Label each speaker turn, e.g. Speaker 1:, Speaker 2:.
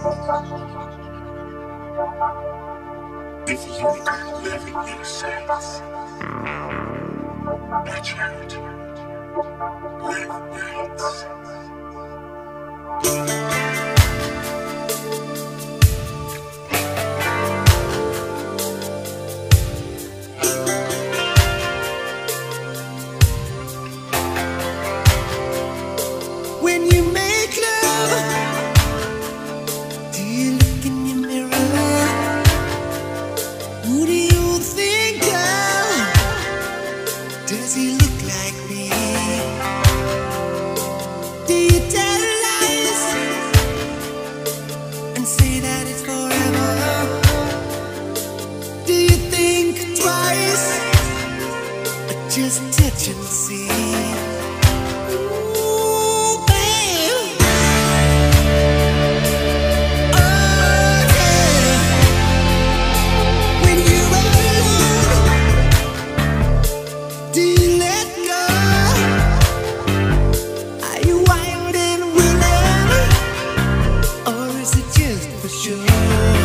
Speaker 1: If you could live in your sense, nurtured, live nights.
Speaker 2: Does he look like me? Do you tell lies and say that it's forever? Do you think twice just touch and see? for sure.